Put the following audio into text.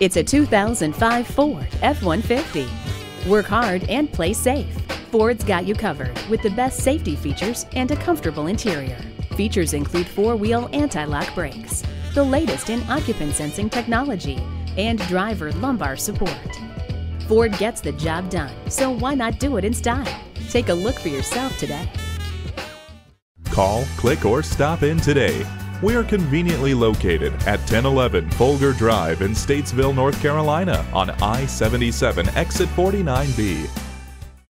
It's a 2005 Ford F-150. Work hard and play safe. Ford's got you covered with the best safety features and a comfortable interior. Features include four-wheel anti-lock brakes, the latest in occupant sensing technology, and driver lumbar support. Ford gets the job done, so why not do it in style? Take a look for yourself today. Call, click, or stop in today. We are conveniently located at 1011 Folger Drive in Statesville, North Carolina on I 77 exit 49B.